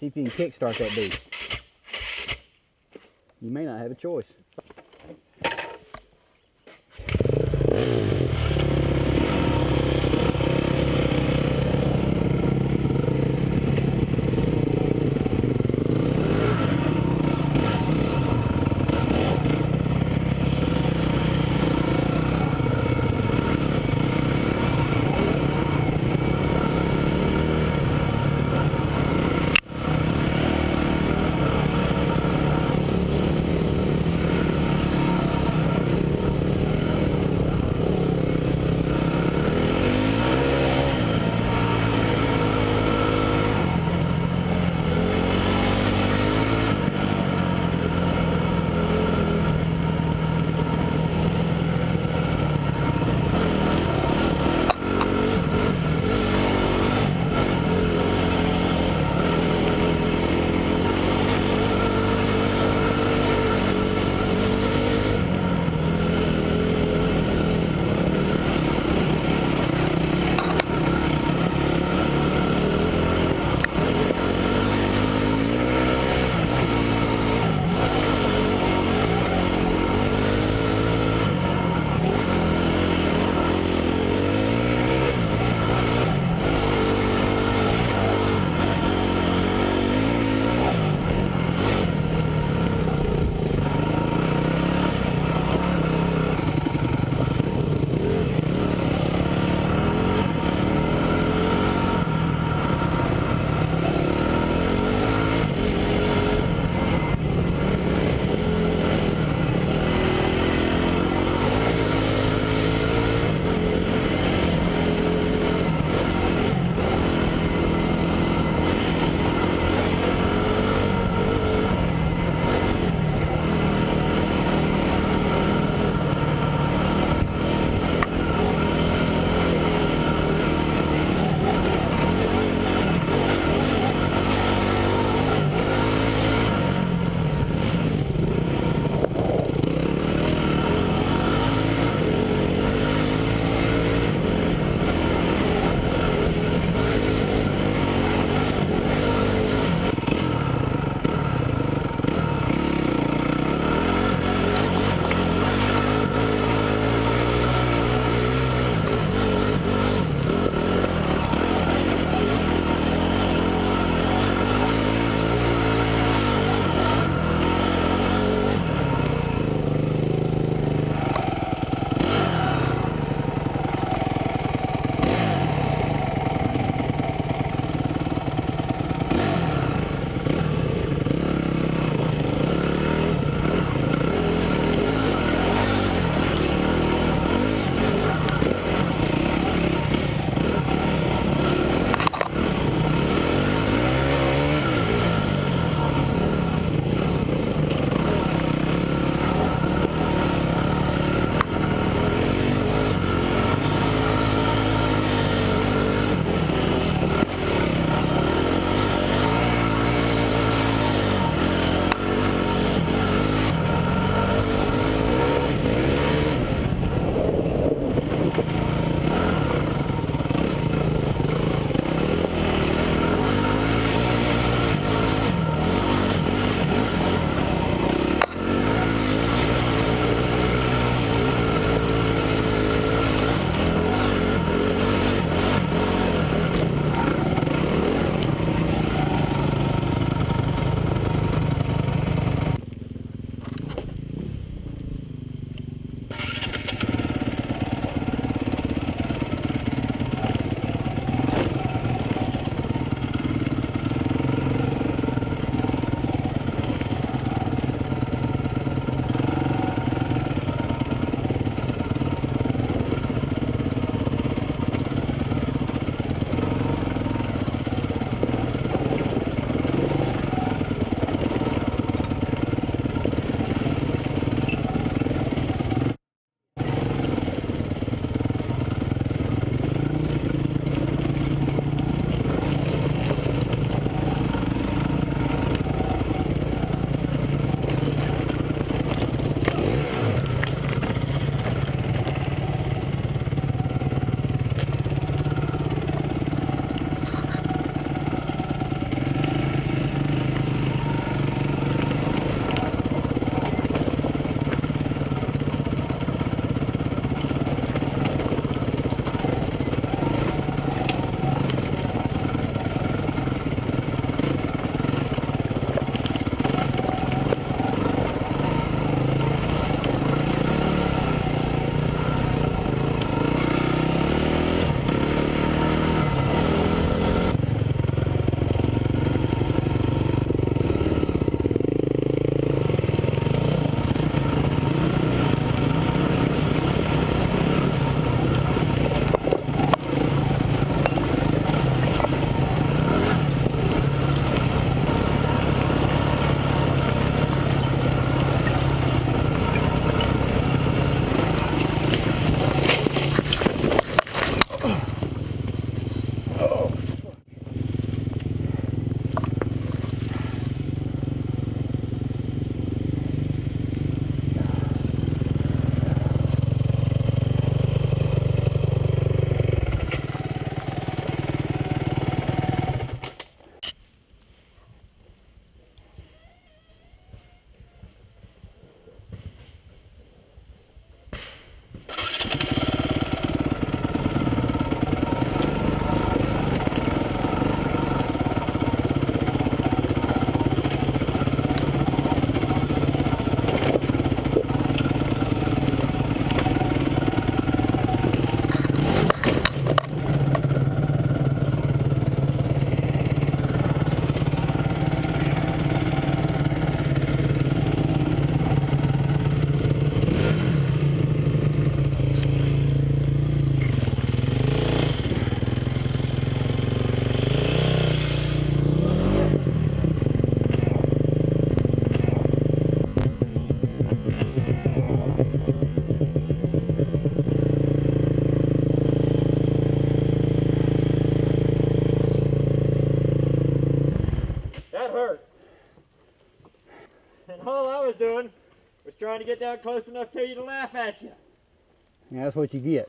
See if you can kickstart that beast. You may not have a choice. All I was doing was trying to get down close enough to you to laugh at you. Yeah, that's what you get.